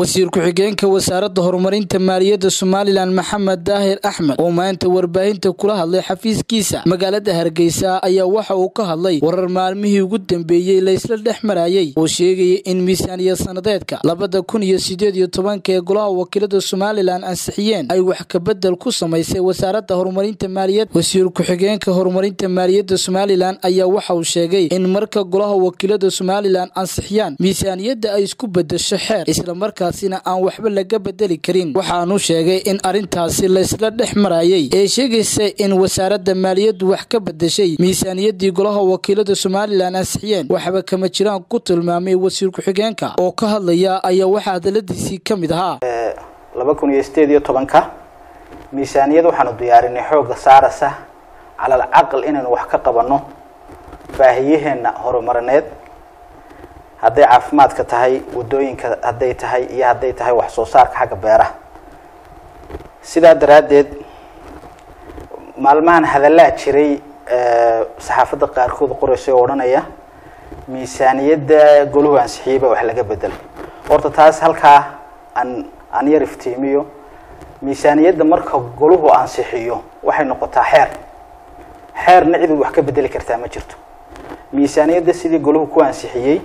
wasiir ku-xigeenka wasaaradda horumarinta maaliyadda somalilan maxamed daahir axmed oo maanta warbaahinta kula hadlay xafiiskiisa magaalada hargeysa ayaa waxa uu ka hadlay warar maalmihii ugu dambeeyey laysla dhex marayey oo sheegaya in miisaaniya sanadeedka labada kun iyo sideed iyo tobanka ee golaha wakiilada somalilan ansixiyeen ay wax kabedel ku samaysay wasaaradda horumarinta maaliyadda wasiir ku-xigeenka horumarinta maaliyadda somalilan ayaa waxa uu sheegay in marka golaha wakiilada somalilan ansixiyaan miisaaniyadda ay isku bedesho xeer islamarkaasina aan waxba laga bedeli karin. Waxaanu sheegay in arrintaasi laysla dhex marayay. Ee sheegaysa in wasaaradda maaliyaddu wax ka bedeshay miisaaniyaddii golaha wakiilada somalilan ansixiyeen waxba kama jiraan ku tilmaamay wasiir ku-xigeenka oo ka hadlaya ayaa waxaa hadaladiisii ka mid ahaa. Laba kun iyo sideed iyo tobanka miisaaniyad waxaanu diyaarinay xoogga saarasa calal caql inaynu wax ka qabanno baahiyaheena horumarineed hadday caafimaadka tahay waddooyinka hadday tahay iyo hadday tahay wax soo saarka xagga beeraha. Sidaa daraaddeed maalmahan hadallaa jiray saxaafadda qaarkood qoraysa oo odhanaya miisaaniyadda golahu ansixiyey baa wax laga bedelay horta taas halkaa aan aan yar iftiimiyo miisaaniyadda marka golahu ansixiyo waxay noqotaa xeer. Xeerna cid wax ka bedeli kartaa ma jirto. Miisaaniyadda sidii golahu ku ansixiyey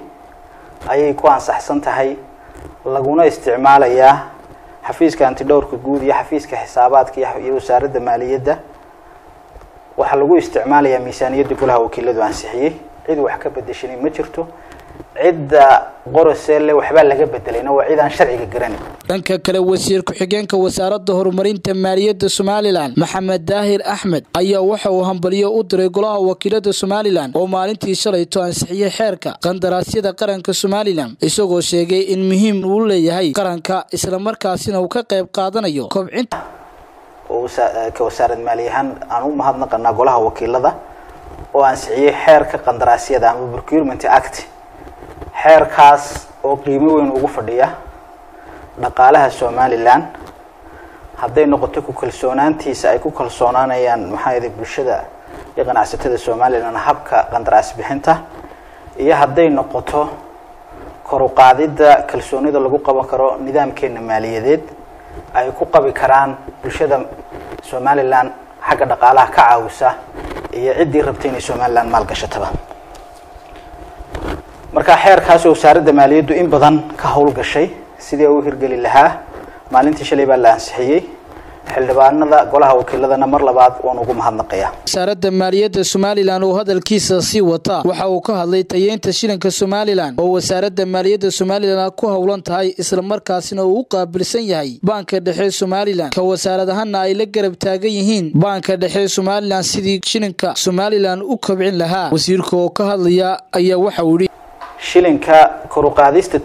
ayay ku ansaxsan tahay laguna isticmaalayaa xafiiska antidhowrka guud iyo xafiiska xisaabaadka iyo wasaaradda maaliyadda. Waxaa lagu isticmaalayaa miisaaniyadda golaha wakiiladu ansixiyey. Cid wax ka bedeshani ma jirto cidda qorosele waxbaa laga bedelayna waa cid aan sharciga garanin dhanka kale wasiir ku-xigeenka wasaaradda horumarinta maaliyadda somalilan maxamed daahir axmed ayaa waxa uu hambaliyo u diray golaha wakiilada somalilan oo maalintii shalayto ansixiyey xeerka qandaraasyada qaranka somalilan isagoo sheegay in muhiim uu leeyahay qaranka islamarkaasina uu ka qayb qaadanayo kobcinta. Ka wasaarad maaliyahaan aan u mahadnaqanaa golaha wakiilada oo ansixiyey xeerka qandaraasyada ama procurement act xeerkaas oo qiimo weyn ugu fadhiya dhaqaalaha somalilan. Hadday noqoto ku kalsoonaantiisa ay ku kalsoonaanayaan maxaa yeelay bulshada iyo ganacsatada somalilan habka qandaraas bixinta. Iyo hadday noqoto kor u qaadidda kalsoonida lagu qaban karo nidaamkeena maaliyadeed ay ku qabi karaan bulshada somalilan xagga dhaqaalaha ka caawisa iyo ciddii rabtay inay somalilan maalgashataba marka xeerkaas wasaaradda maaliyaddu in badan ka howlgashay sidii u hirgeli lahaa? Maalintii shalay baa la ansixiyey. Xildhibaanada golaha wakiiladana mar labaad waan ugu mahadnaqayaa. Wasaaradda maaliyadda somalilan oo hadalkiisa sii wata waxa uu ka hadlay tayeynta shilinka somalilan oo wasaaradda maaliyadda somalilan ku howlan tahay islamarkaasina uu u qaabilsan yahay baanka dhexe somalilan. Ka wasaarad ahaana ay la garab taagan yihiin baanka dhexe somalilan sidii shilinka somalilan u kobcin lahaa. Wasiirka oo ka hadlaya ayaa waxa uu yihi shilinka kor u qaadista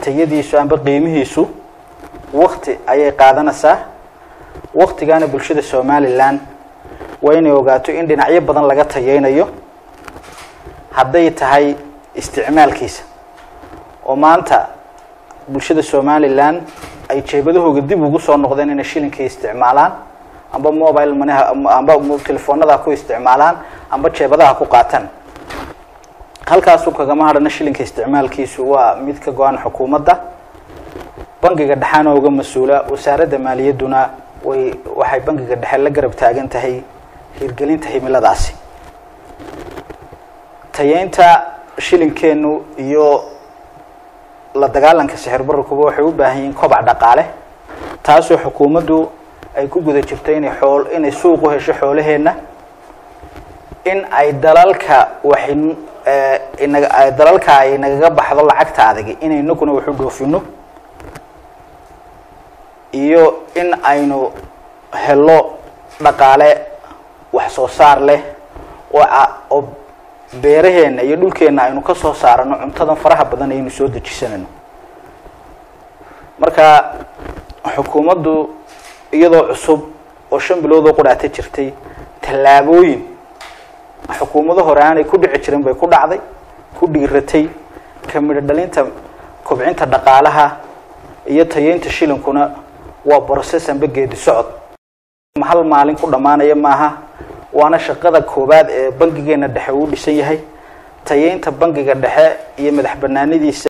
tayadiisu amba qiimihiisu wakti ayay qaadanaysaa. Waktigaana bulshada somalilan waa inay ogaato in dhinacyo badan laga tayeynayo hadday tahay isticmaalkiisa. Oo maanta bulshada somalilan ay jeebadahooga dib ugu soo noqdeen inay shilinkii isticmaalaan amba mobile moneyha amba telefoonada ku isticmaalaan amba jeebadaha ku qaataan halkaasu kagama hadhana shilinka isticmaalkiisu waa mid ka go-an xukuumadda. Bangiga dhexaana uga mas'uula wasaaradda maaliyadduna way waxay bangiga dhexe la garab taagan tahay hirgelinta himiladaasi. Tayeynta shilinkeenu iyo la dagaalanka sixir bararkuba waxay u baahan yihiin kobac dhaqaale taasoo xukuumaddu ay ku guda jirto inay xool inay suuq u hesho xoolaheenna. In ay dalalka waxay inaga dalalka ay nagaga baxdo lacagta adagi inaynaguna waxu dhoofino iyo in aynu helo dhaqaale wax soo saar leh oo oo beeraheena iyo dhulkeena aynu ka soo saarano cuntadan faraha badan aynu soo dejisanayno marka xukuumaddu iyadoo cusub oo shan bilood oo qudhaata jirtay tallaabooyin xukuumado hore aanay ku dhici jirin bay ku dhacday ku dhiiratay ka midho dhalinta kobcinta dhaqaalaha iyo tayeynta shilinkuna waa brocess amba geedi socod. Hal maalin ku dhammaanaya maaha waana shaqada koowaad ee bangigeena dhexe uu dhisan yahay. Tayeynta bangiga dhexe iyo madax banaanidiisa